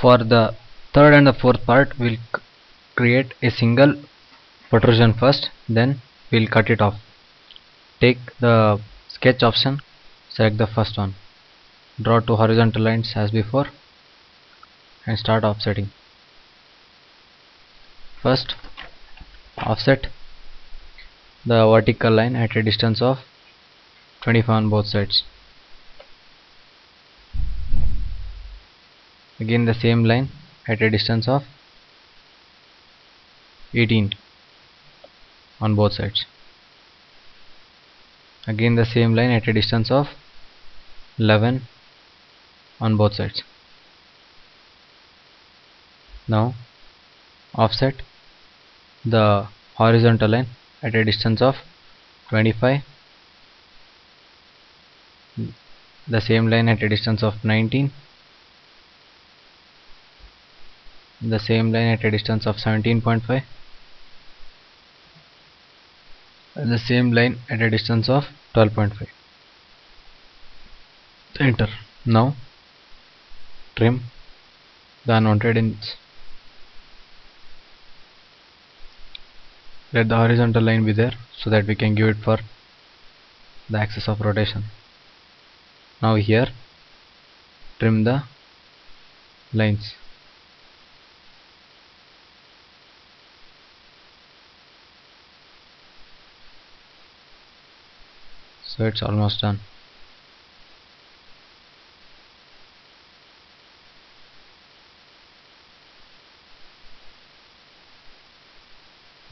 for the third and the fourth part we'll create a single protrusion first then we'll cut it off. Take the sketch option select the first one. Draw two horizontal lines as before and start offsetting. First offset the vertical line at a distance of 25 on both sides again the same line at a distance of 18 on both sides. Again the same line at a distance of 11 on both sides. Now offset the horizontal line at a distance of 25 the same line at a distance of 19 the same line at a distance of 17.5 and the same line at a distance of 12.5 enter. Now trim the unwanted ends. Let the horizontal line be there so that we can give it for the axis of rotation. Now here trim the lines so it's almost done.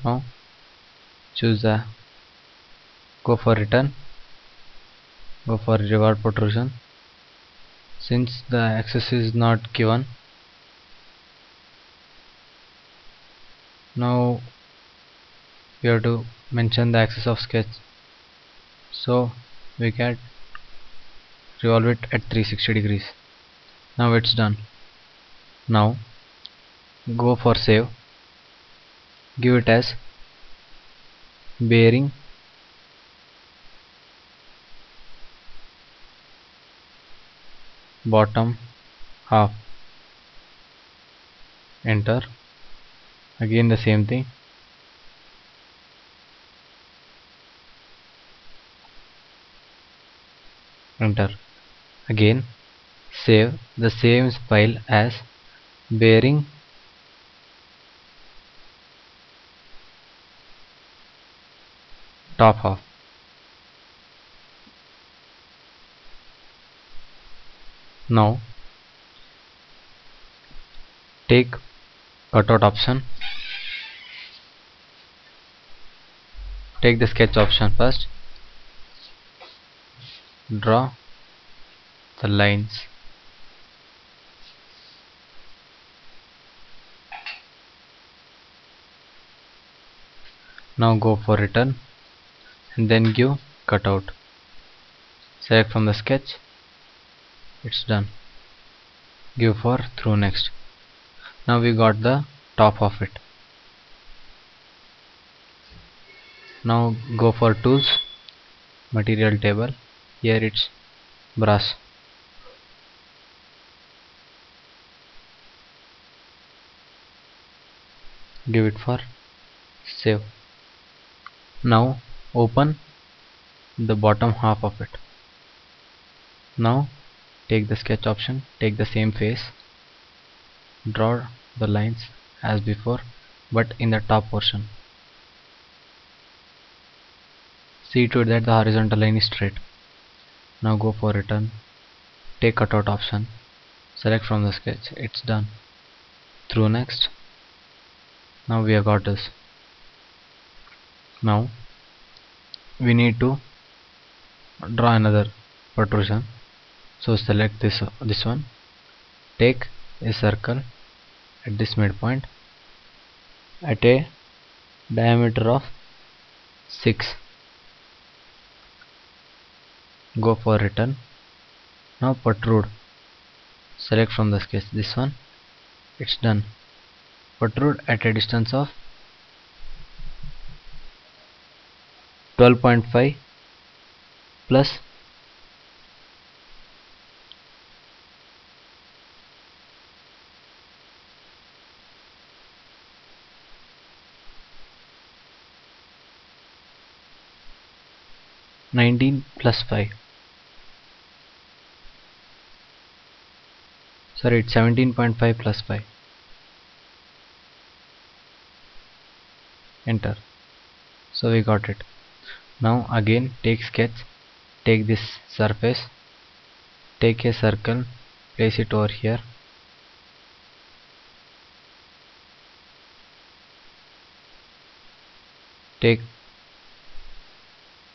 Now choose the go for return. Go for revolved protrusion since the axis is not given now we have to mention the axis of sketch so we can revolve it at 360 degrees. Now it's done. Now go for save. Give it as bearing. Bottom half. Enter. Again the same thing enter. Again save the same file as bearing. Top half. Now take cutout option. Take the sketch option first draw the lines. Now go for return and then give cutout. Select from the sketch. It's done. Give for through next. Now we got the top of it. Now go for tools material table here it's brass. Give it for save. Now open the bottom half of it. Now take the sketch option take the same face draw the lines as before but in the top portion. See to it that the horizontal line is straight now go for return take cutout option. Select from the sketch. It's done. Through next. Now we have got this. Now we need to draw another protrusion. So select this this one. Take a circle at this midpoint at a diameter of 6 go for return. Now protrude. Select from the sketch this one. It's done. Protrude at a distance of 12.5 plus 19 plus 5 sorry it's 17.5 plus 5 enter. So we got it. Now again take sketch. Take this surface. Take a circle. Place it over here. Take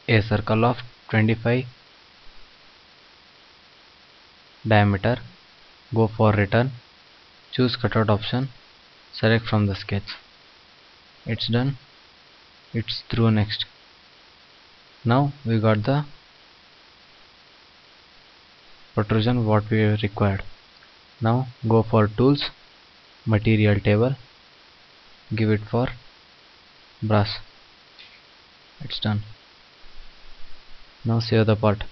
a circle of 25 diameter go for return choose cutout option select from the sketch. It's done. It's through next. Now we got the protrusion what we required. Now go for tools material table give it for brass. It's done. Now save the part